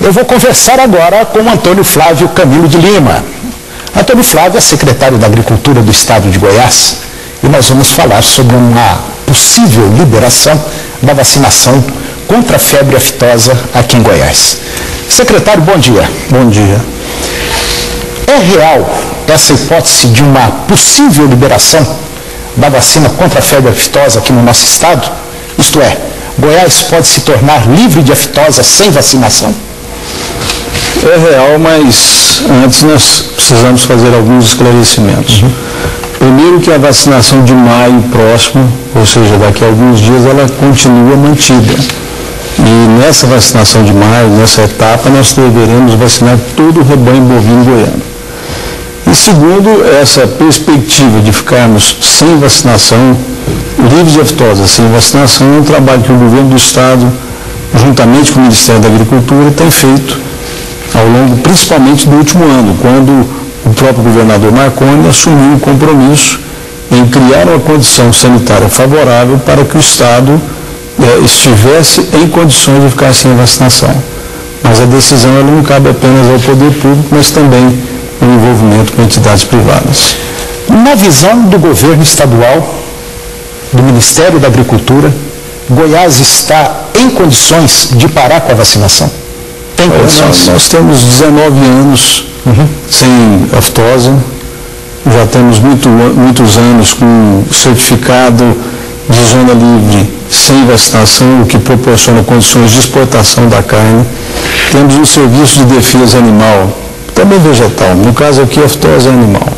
Eu vou conversar agora com Antônio Flávio Camilo de Lima. Antônio Flávio é secretário da Agricultura do Estado de Goiás e nós vamos falar sobre uma possível liberação da vacinação contra a febre aftosa aqui em Goiás. Secretário, bom dia. Bom dia. É real essa hipótese de uma possível liberação da vacina contra a febre aftosa aqui no nosso estado? Isto é, Goiás pode se tornar livre de aftosa sem vacinação? É real, mas antes nós precisamos fazer alguns esclarecimentos. Uhum. Primeiro que a vacinação de maio próximo, ou seja, daqui a alguns dias, ela continua mantida. E nessa vacinação de maio, nessa etapa, nós deveremos vacinar todo o rebanho bovino goiano. E segundo, essa perspectiva de ficarmos sem vacinação, livres de aftosa, sem vacinação, é um trabalho que o governo do Estado, juntamente com o Ministério da Agricultura, tem feito ao longo principalmente do último ano, quando o próprio governador Marconi assumiu o compromisso em criar uma condição sanitária favorável para que o Estado eh, estivesse em condições de ficar sem vacinação. Mas a decisão ela não cabe apenas ao poder público, mas também no envolvimento com entidades privadas. Na visão do governo estadual, do Ministério da Agricultura, Goiás está em condições de parar com a vacinação? Tem condições? Nós, nós temos 19 anos uhum. sem aftosa, já temos muito, muitos anos com certificado de zona livre sem vacinação, o que proporciona condições de exportação da carne. Temos um serviço de defesa animal, também vegetal, no caso aqui aftosa é animal,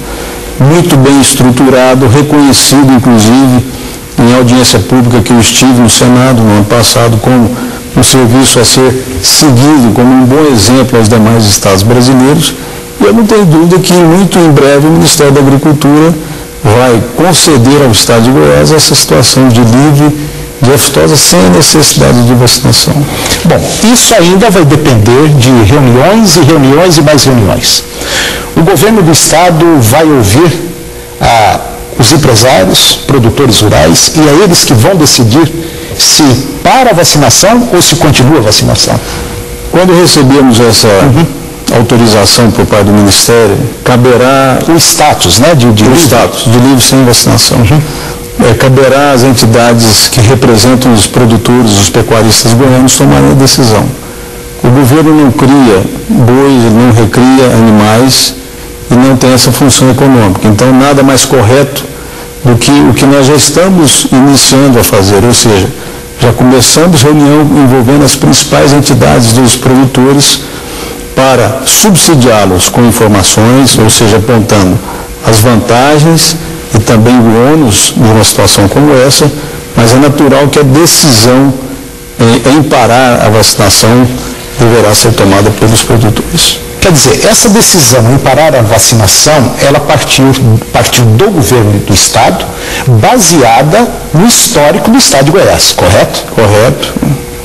muito bem estruturado, reconhecido inclusive em audiência pública que eu estive no Senado no ano passado como um serviço a ser seguido como um bom exemplo aos demais estados brasileiros. E eu não tenho dúvida que muito em breve o Ministério da Agricultura vai conceder ao Estado de Goiás essa situação de livre de aftosa sem necessidade de vacinação. Bom, isso ainda vai depender de reuniões e reuniões e mais reuniões. O governo do Estado vai ouvir ah, os empresários, produtores rurais, e é eles que vão decidir se para a vacinação ou se continua a vacinação. Quando recebemos essa uhum. autorização por parte do Ministério, caberá o status, né, de, de o livre. status de livre sem vacinação. Uhum. É, caberá às entidades que representam os produtores, os pecuaristas goianos tomarem a decisão. O governo não cria bois, não recria animais e não tem essa função econômica. Então, nada mais correto do que o que nós já estamos iniciando a fazer, ou seja, já começamos reunião envolvendo as principais entidades dos produtores para subsidiá-los com informações, ou seja, apontando as vantagens e também o ônus de uma situação como essa, mas é natural que a decisão em, em parar a vacinação deverá ser tomada pelos produtores. Quer dizer, essa decisão em parar a vacinação, ela partiu, partiu do governo do Estado, baseada no histórico do Estado de Goiás, correto? Correto.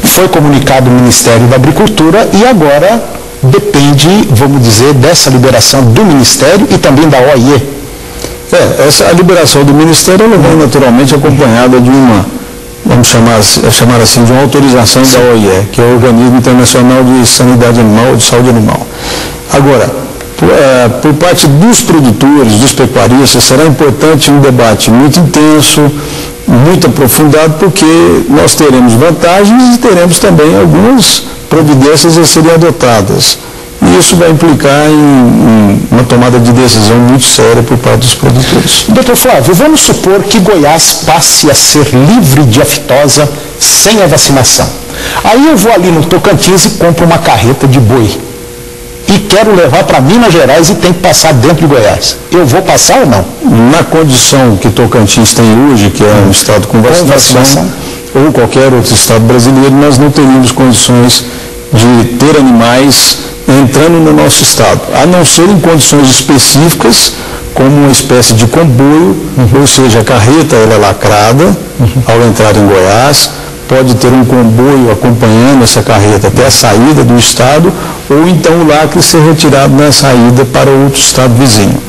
Foi comunicado ao Ministério da Agricultura e agora depende, vamos dizer, dessa liberação do Ministério e também da OIE. É, essa a liberação do Ministério ela vem naturalmente acompanhada de uma, vamos chamar, chamar assim, de uma autorização Sim. da OIE, que é o Organismo Internacional de Sanidade Animal, de Saúde Animal. Agora, por, é, por parte dos produtores, dos pecuaristas, será importante um debate muito intenso, muito aprofundado, porque nós teremos vantagens e teremos também algumas providências a serem adotadas. E isso vai implicar em, em, uma tomada de decisão muito séria por parte dos produtores. Doutor Flávio, vamos supor que Goiás passe a ser livre de aftosa sem a vacinação. Aí eu vou ali no Tocantins e compro uma carreta de boi e quero levar para Minas Gerais e tem que passar dentro de Goiás. Eu vou passar ou não? Na condição que Tocantins tem hoje, que é um estado com vacinação, com vacinação, ou qualquer outro estado brasileiro, nós não teríamos condições de ter animais entrando no nosso estado, a não ser em condições específicas, como uma espécie de comboio, uhum. ou seja, a carreta ela é lacrada uhum. ao entrar em Goiás, pode ter um comboio acompanhando essa carreta até a saída do estado, ou então o lacre ser retirado na saída para outro estado vizinho.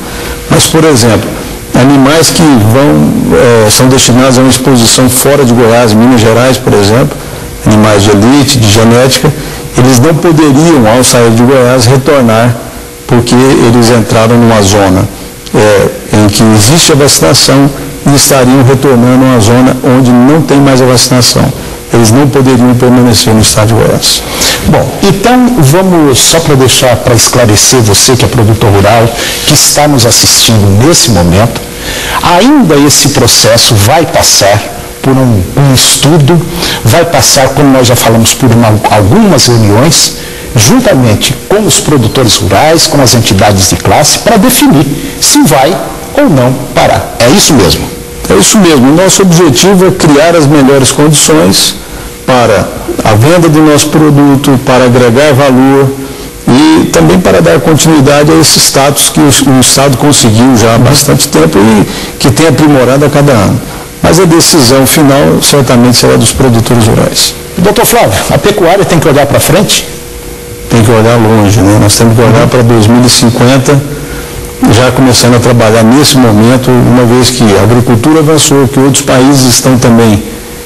Mas, por exemplo, animais que vão, é, são destinados a uma exposição fora de Goiás, Minas Gerais, por exemplo, animais de elite, de genética, eles não poderiam, ao sair de Goiás, retornar porque eles entraram numa zona é, em que existe a vacinação e estariam retornando a uma zona onde não tem mais a vacinação. Eles não poderiam permanecer no estado de Goiás. Bom, então vamos, só para deixar, para esclarecer você que é produtor rural, que está nos assistindo nesse momento, ainda esse processo vai passar por um, um estudo, vai passar, como nós já falamos, por uma, algumas reuniões, juntamente com os produtores rurais, com as entidades de classe, para definir se vai ou não parar. É isso mesmo? É isso mesmo. Nosso objetivo é criar as melhores condições para a venda do nosso produto, para agregar valor e também para dar continuidade a esse status que o, Estado conseguiu já há bastante tempo e que tem aprimorado a cada ano. Mas a decisão final certamente será dos produtores rurais. Doutor Flávio, a pecuária tem que olhar para frente? Tem que olhar longe, né? Nós temos que olhar para 2050, já começando a trabalhar nesse momento, uma vez que a agricultura avançou, que outros países estão também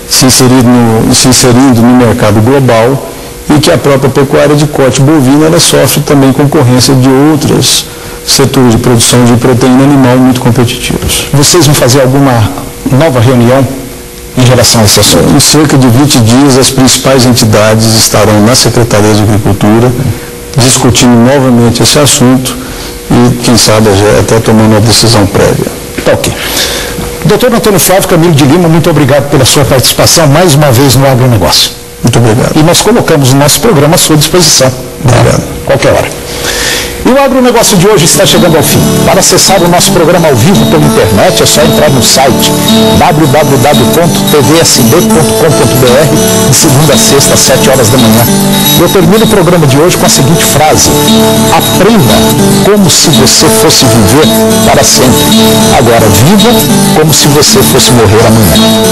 se inserindo no, se inserindo no mercado global e que a própria pecuária de corte bovino ela sofre também concorrência de outros setores de produção de proteína animal muito competitivos. Vocês vão fazer alguma nova reunião em relação a esse assunto? Em cerca de 20 dias, as principais entidades estarão na Secretaria de Agricultura discutindo novamente esse assunto e, quem sabe, até tomando uma decisão prévia. Tá ok. Doutor Antônio Flávio Camilo de Lima, muito obrigado pela sua participação mais uma vez no agronegócio. Muito obrigado. E nós colocamos o nosso programa à sua disposição. Obrigado. Qualquer hora. E o agronegócio de hoje está chegando ao fim. Para acessar o nosso programa ao vivo pela internet, é só entrar no site www.tvsb.com.br de segunda a sexta, às 7 horas da manhã. Eu termino o programa de hoje com a seguinte frase: Aprenda como se você fosse viver para sempre. Agora, viva como se você fosse morrer amanhã.